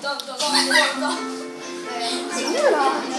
走走走走走走。哎呀你不